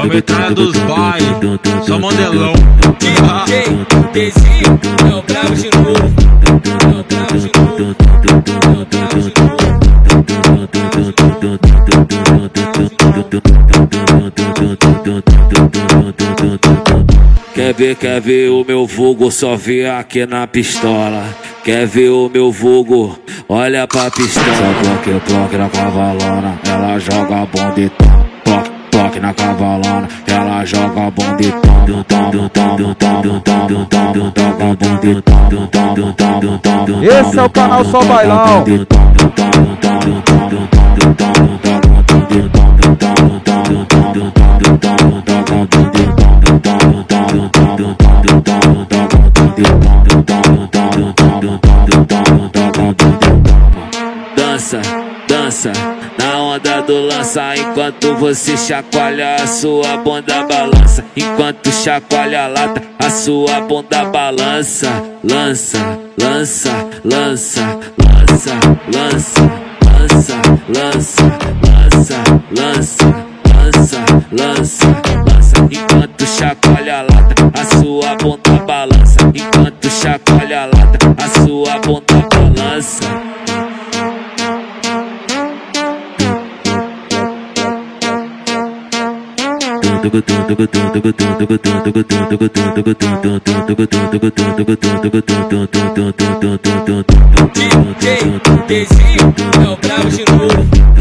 A metralha dos pai, só modelão. DJ, Desi, é o brabo de novo. É o brabo de novo. É o brabo de novo. É o brabo de novo. Quer ver, quer ver o meu vulgo, só vê aqui na pistola. Quer ver o meu vulgo, olha pra pistola. Só bloque, bloque na cavalona, ela joga bom de tom. Bloque, bloque na cavalona, ela joga bom de tom. Esse é o canal Só Bailão. Dança, na onda do lança Enquanto você chacoalha a sua bunda balança Enquanto chacoalha a lata, a sua bunda balança Lança, lança, lança, lança, lança, lança, lança, lança, lança, lança, lança, lança Enquanto chacoalha a lata, a sua bunda balança Enquanto chacoalha a lata, a sua bunda balança DJ, é o bravo de novo.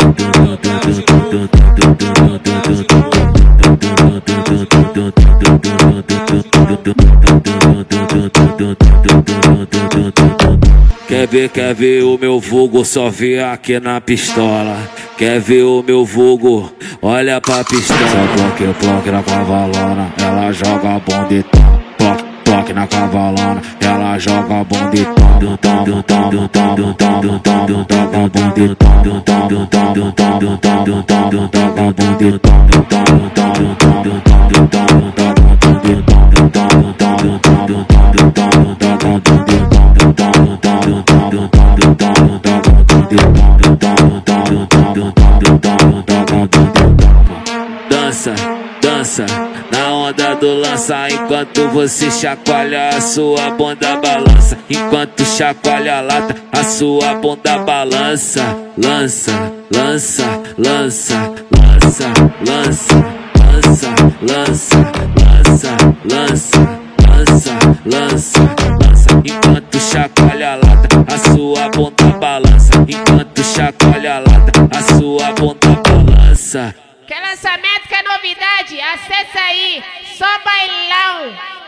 ver, quer ver o meu vulgo, só vê aqui na pistola. Quer ver o meu vulgo, olha pra pistola. Só bloque, bloque na cavalona, ela joga a bunda e toma. Bloque, bloque na cavalona, ela joga a bunda e toma. Toma, toma, toma, toma, toma, toma, toma, bunda e toma. Toma, toma, toma, toma, toma, toma, toma, bunda e toma. Dança, dança, na onda do lança Enquanto você chacoalha a sua bunda balança Enquanto chacoalha a lata, a sua bunda balança Lança, lança, lança, lança, lança, lança, lança, lança, lança, lança, lança, lança Enquanto chacoalha a lata, a sua bunda balança Enquanto chacoalha a lata, a sua bunda balança Quer lançamento, novidade? Acessa aí, só bailão.